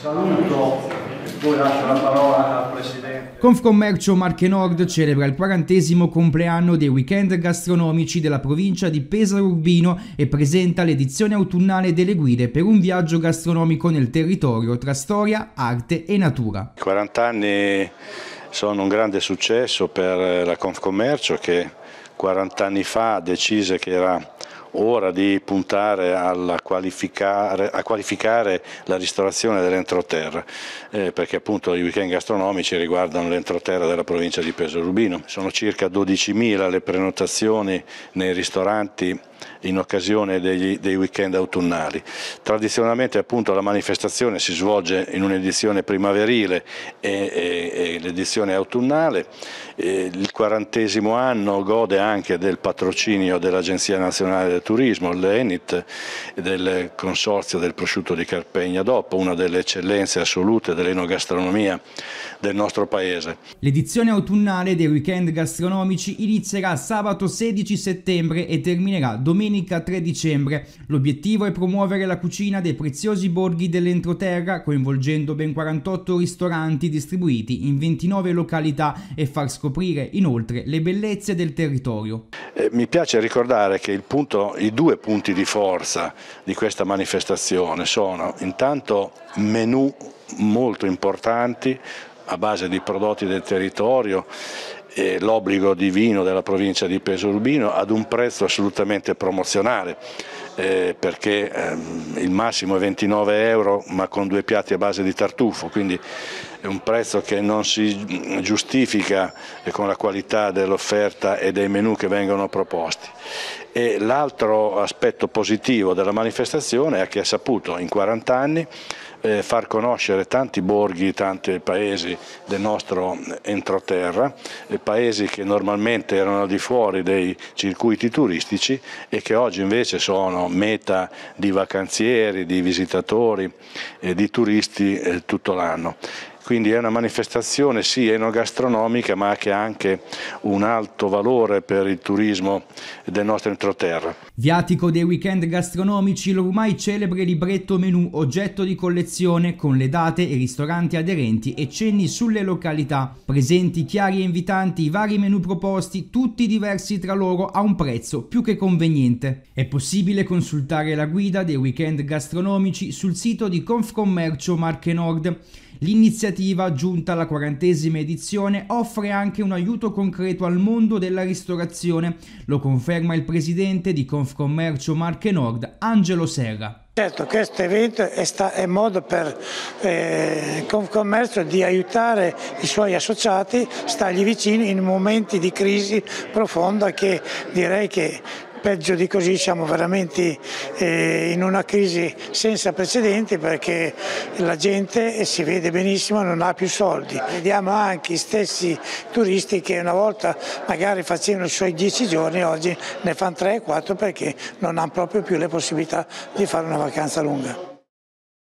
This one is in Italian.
Saluto e poi lascio la parola al Presidente. Confcommercio Marche Nord celebra il quarantesimo compleanno dei weekend gastronomici della provincia di Pesaro Urbino e presenta l'edizione autunnale delle guide per un viaggio gastronomico nel territorio tra storia, arte e natura. 40 anni sono un grande successo per la Confcommercio che 40 anni fa decise che era ora di puntare qualificare, a qualificare la ristorazione dell'entroterra, eh, perché appunto i weekend gastronomici riguardano l'entroterra della provincia di Pesaro Urbino. Sono circa 12.000 le prenotazioni nei ristoranti in occasione degli, dei weekend autunnali. Tradizionalmente appunto la manifestazione si svolge in un'edizione primaverile e, e, e l'edizione autunnale. E il quarantesimo anno gode anche del patrocinio dell'Agenzia Nazionale Turismo, l'ENIT, del Consorzio del Prosciutto di Carpegna DOP, una delle eccellenze assolute dell'enogastronomia del nostro paese. L'edizione autunnale dei weekend gastronomici inizierà sabato 16 settembre e terminerà domenica 3 dicembre. L'obiettivo è promuovere la cucina dei preziosi borghi dell'entroterra coinvolgendo ben 48 ristoranti distribuiti in 29 località e far scoprire inoltre le bellezze del territorio. Eh, mi piace ricordare che punto, i due punti di forza di questa manifestazione sono intanto menù molto importanti a base di prodotti del territorio l'obbligo di vino della provincia di Pesaro Urbino ad un prezzo assolutamente promozionale eh, perché ehm, il massimo è 29 euro ma con due piatti a base di tartufo, quindi è un prezzo che non si giustifica con la qualità dell'offerta e dei menù che vengono proposti. L'altro aspetto positivo della manifestazione è che ha saputo in 40 anni eh, far conoscere tanti borghi, tanti paesi del nostro entroterra, eh, paesi che normalmente erano al di fuori dei circuiti turistici e che oggi invece sono meta di vacanzieri, di visitatori, e di turisti eh, tutto l'anno quindi è una manifestazione sì enogastronomica ma che ha anche un alto valore per il turismo del nostro entroterra. Viatico dei weekend gastronomici l'ormai celebre libretto menù oggetto di collezione con le date e ristoranti aderenti e cenni sulle località, presenti chiari e invitanti i vari menù proposti, tutti diversi tra loro a un prezzo più che conveniente. È possibile consultare la guida dei weekend gastronomici sul sito di Confcommercio Marche Nord. L'iniziativa, giunta alla quarantesima edizione, offre anche un aiuto concreto al mondo della ristorazione, lo conferma il presidente di Confcommercio Marche Nord, Angelo Serra. Certo, questo evento è, sta, è modo per eh, Confcommercio di aiutare i suoi associati, stargli vicini in momenti di crisi profonda che direi che peggio di così siamo veramente eh, in una crisi senza precedenti perché la gente, si vede benissimo, non ha più soldi. Vediamo anche i stessi turisti che una volta magari facevano i suoi dieci giorni, oggi ne fanno tre, quattro perché non hanno proprio più le possibilità di fare una vacanza lunga.